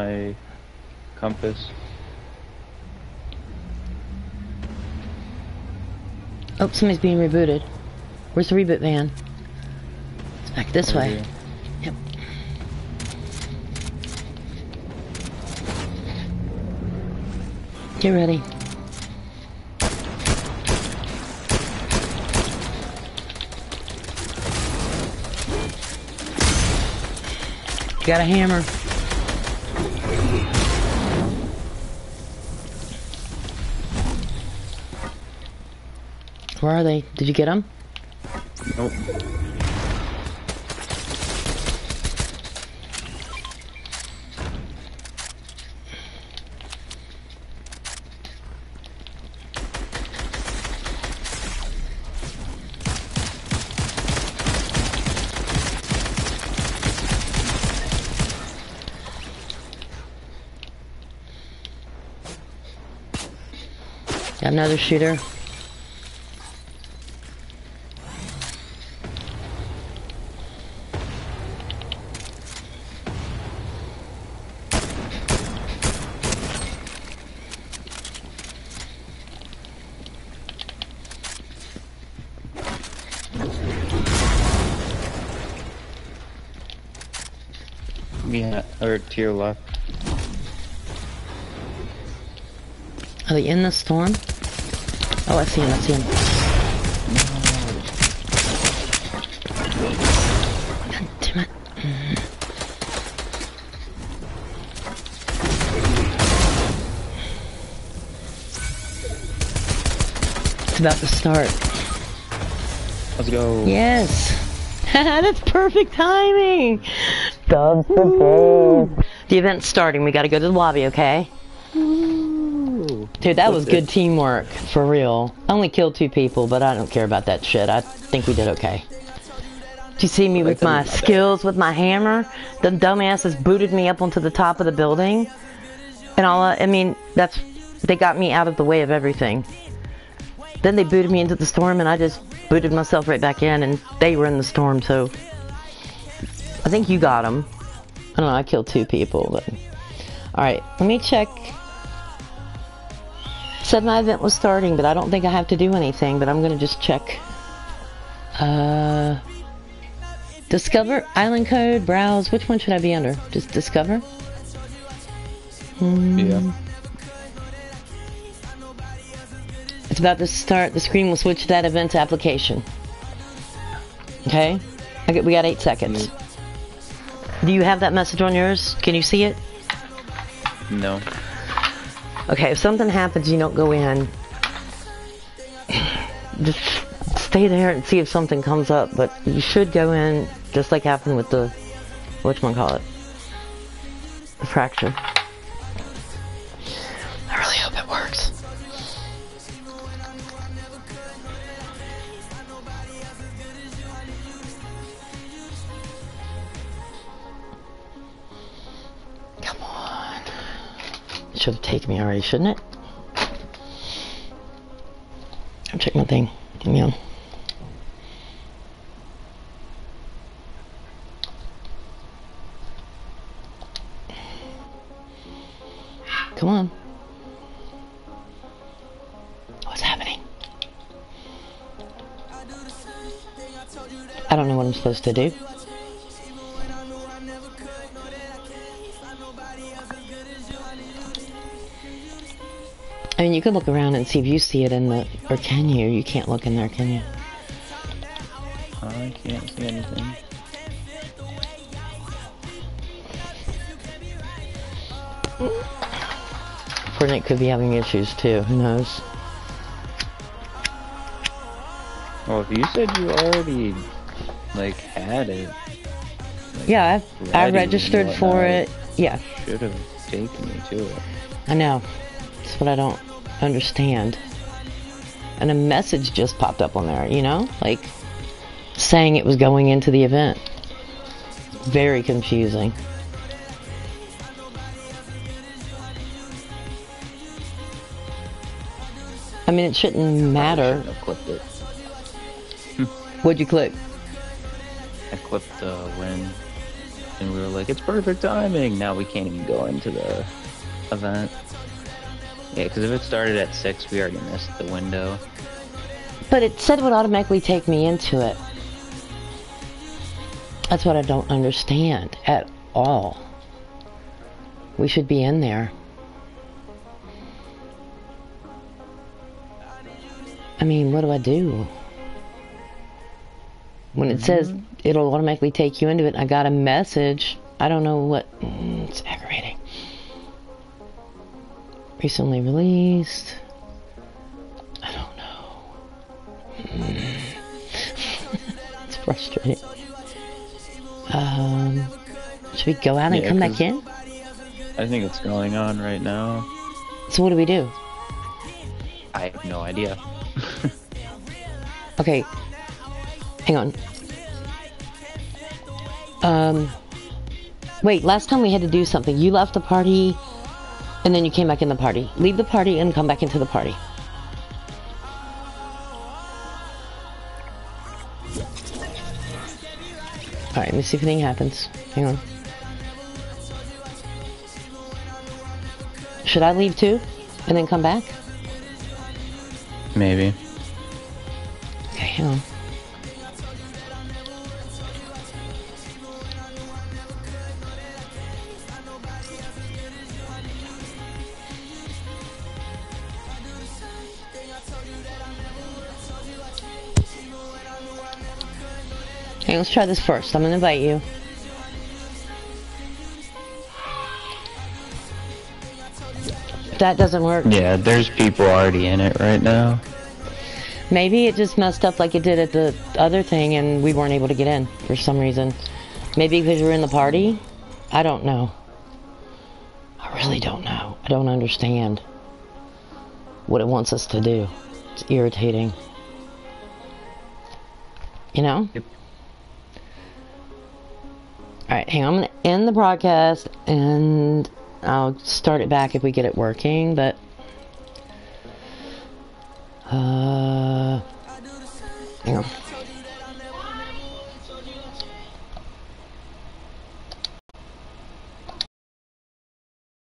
my compass. Oh, somebody's being rebooted. Where's the reboot van? It's back this Over way. here. Yep. Get ready. Got a hammer. Where are they? Did you get them? Nope. Got another shooter. Yeah, or to your left. Are they in the storm? Oh, I see him. I see him. God damn it. It's about to start. Let's go. Yes. That's perfect timing. Dubs for days. The event's starting. We got to go to the lobby, okay? Dude, that was good teamwork, for real. I only killed two people, but I don't care about that shit. I think we did okay. Do you see me with my we got that. skills with my hammer? The dumbasses booted me up onto the top of the building. And all, I mean, that's, they got me out of the way of everything. Then they booted me into the storm and I just booted myself right back in and they were in the storm, so. I think you got them. I don't know, I killed two people, but. Alright, let me check. Said my event was starting, but I don't think I have to do anything, but I'm gonna just check. Uh. Discover, island code, browse, which one should I be under? Just discover? Yeah. It's about to start. The screen will switch to that event's application. Okay? I get, we got eight seconds. Do you have that message on yours? Can you see it? No. Okay, if something happens, you don't go in. Just stay there and see if something comes up. But you should go in, just like happened with the, whatchamacallit, the fracture. I really hope it works. Should have taken me already, shouldn't it? I'll check my thing. Give on. Come on. What's happening? I don't know what I'm supposed to do. I mean, you could look around and see if you see it in the, or can you? You can't look in there, can you? I can't see anything. Fortnite could be having issues too. Who knows? Well, if you said you already, like, had it, Yeah, I, I registered for it. Yeah, should have taken me to it. I know. That's what I don't understand. And a message just popped up on there, you know? Like saying it was going into the event. Very confusing. I mean, it shouldn't matter. Shouldn't have clipped it. What'd you click? I clipped uh, when and we were like, it's perfect timing. Now we can't even go into the event. Yeah, because if it started at 6, we already missed the window. But it said it would automatically take me into it. That's what I don't understand at all. We should be in there. I mean, what do I do? When it says it'll automatically take you into it, I got a message. I don't know what. mm, It's aggravating. Recently released. I don't know. Mm. it's frustrating. Um, should we go out and Yeah, come back in? I think it's going on right now. So what do we do? I have no idea. Okay. Hang on. Um. Wait, last time we had to do something. You left the party, and then you came back in the party. Leave the party and come back into the party. Alright, let me see if anything happens. Hang on. Should I leave too? And then come back? Maybe. Okay, hang on. Okay, let's try this first. I'm gonna invite you. That doesn't work. Yeah, there's people already in it right now. Maybe it just messed up like it did at the other thing and we weren't able to get in for some reason. Maybe because we're in the party? I don't know. I really don't know. I don't understand what it wants us to do. It's irritating. You know? Yep. Alright, hang on. I'm going to end the broadcast and I'll start it back if we get it working, but. Uh. Hang on.